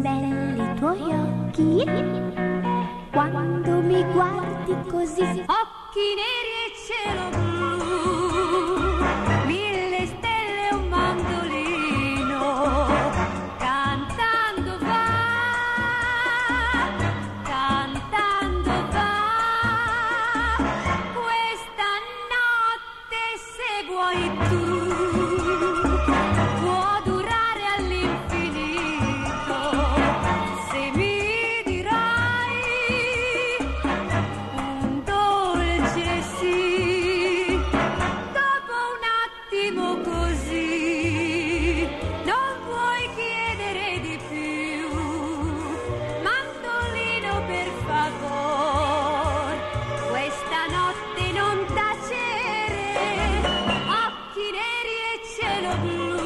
belli i tuoi occhi. Quando mi guardi così. Occhi neri e cielo blu mille stelle e un mandolino cantando va cantando va. Questa notte se vuoi tu cielo blu.